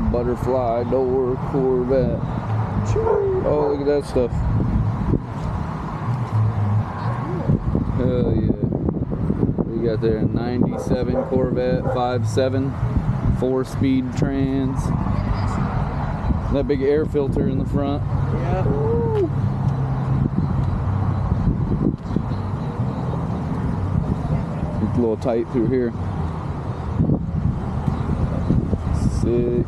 butterfly door Corvette. Oh, look at that stuff. Hell yeah. We got there a 97 Corvette 5.7, four speed trans. That big air filter in the front. Yeah. It's a little tight through here. Yeah.